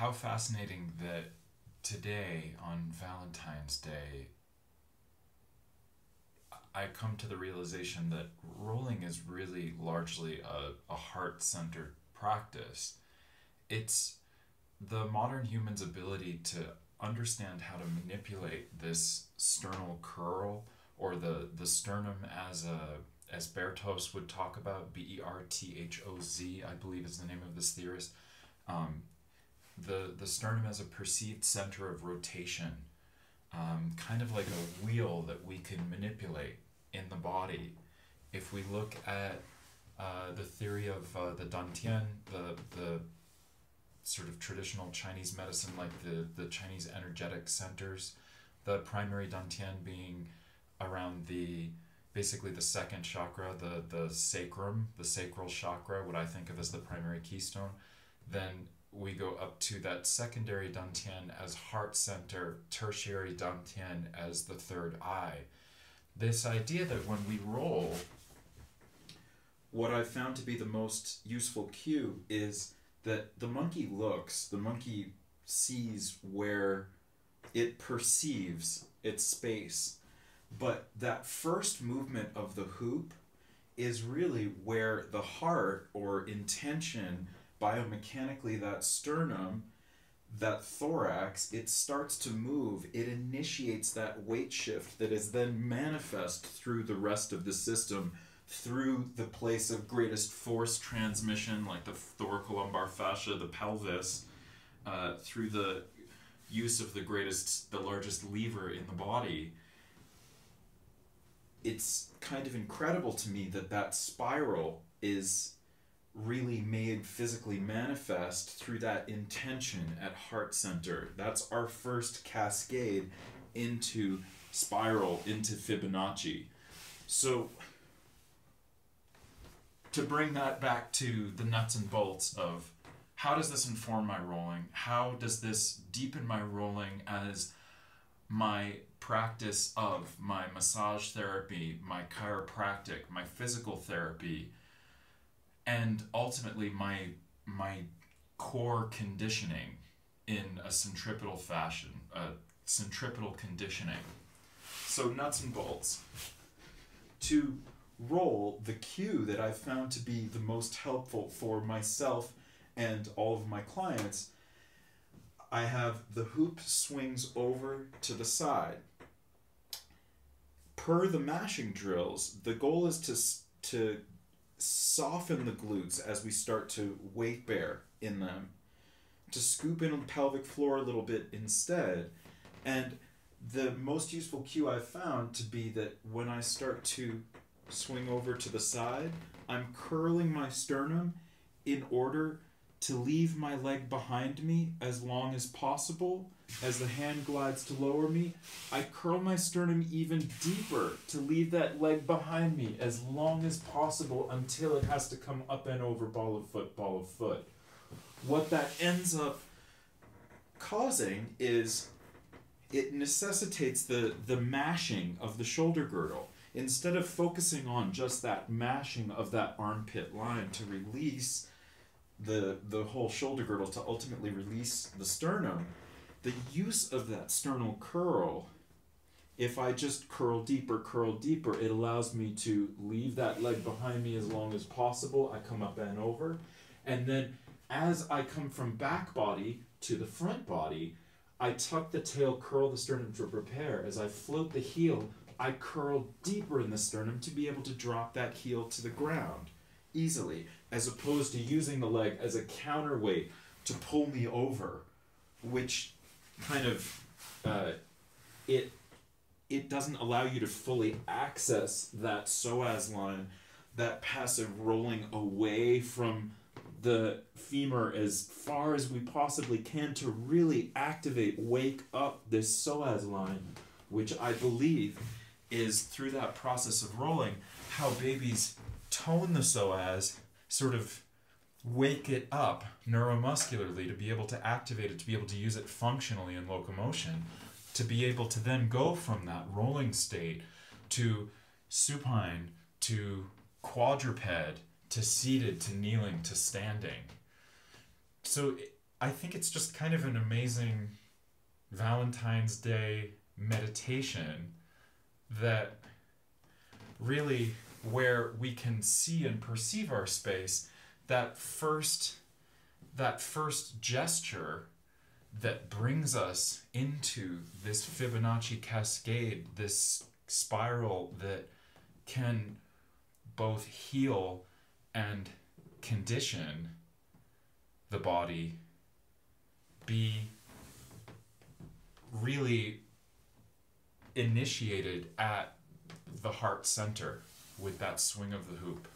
how fascinating that today on Valentine's Day I come to the realization that rolling is really largely a, a heart centered practice. It's the modern human's ability to understand how to manipulate this sternal curl or the, the sternum as a as Berthoz would talk about, B E R T H O Z, I believe is the name of this theorist. Um, the, the sternum as a perceived center of rotation, um, kind of like a wheel that we can manipulate in the body. If we look at uh, the theory of uh, the Dantian, the, the sort of traditional Chinese medicine, like the, the Chinese energetic centers, the primary Dantian being around the basically the second chakra, the, the sacrum, the sacral chakra, what I think of as the primary keystone. Then we go up to that secondary dantian as heart center, tertiary dantian as the third eye. This idea that when we roll, what I've found to be the most useful cue is that the monkey looks, the monkey sees where it perceives its space. But that first movement of the hoop is really where the heart or intention biomechanically that sternum that thorax it starts to move. It initiates that weight shift that is then manifest through the rest of the system through the place of greatest force transmission like the thoracolumbar fascia the pelvis uh, through the use of the greatest the largest lever in the body. It's kind of incredible to me that that spiral is really made physically manifest through that intention at heart center. That's our first cascade into spiral, into Fibonacci. So, to bring that back to the nuts and bolts of how does this inform my rolling? How does this deepen my rolling as my practice of my massage therapy, my chiropractic, my physical therapy? And ultimately my my core conditioning in a centripetal fashion, a centripetal conditioning. So nuts and bolts. To roll the cue that I've found to be the most helpful for myself and all of my clients, I have the hoop swings over to the side. Per the mashing drills, the goal is to to soften the glutes as we start to weight bear in them, to scoop in on the pelvic floor a little bit instead. And the most useful cue I've found to be that when I start to swing over to the side, I'm curling my sternum in order to leave my leg behind me as long as possible as the hand glides to lower me, I curl my sternum even deeper to leave that leg behind me as long as possible until it has to come up and over ball of foot, ball of foot. What that ends up causing is it necessitates the, the mashing of the shoulder girdle. Instead of focusing on just that mashing of that armpit line to release the, the whole shoulder girdle to ultimately release the sternum, the use of that sternal curl, if I just curl deeper, curl deeper, it allows me to leave that leg behind me as long as possible. I come up and over. And then as I come from back body to the front body, I tuck the tail, curl the sternum to prepare. As I float the heel, I curl deeper in the sternum to be able to drop that heel to the ground easily, as opposed to using the leg as a counterweight to pull me over, which kind of uh, it it doesn't allow you to fully access that psoas line, that passive rolling away from the femur as far as we possibly can to really activate, wake up this psoas line, which I believe is through that process of rolling how babies tone the psoas, sort of wake it up neuromuscularly to be able to activate it, to be able to use it functionally in locomotion, to be able to then go from that rolling state to supine, to quadruped, to seated, to kneeling, to standing. So I think it's just kind of an amazing Valentine's Day meditation that really where we can see and perceive our space that first that first gesture that brings us into this Fibonacci cascade, this spiral that can both heal and condition the body, be really initiated at the heart center with that swing of the hoop.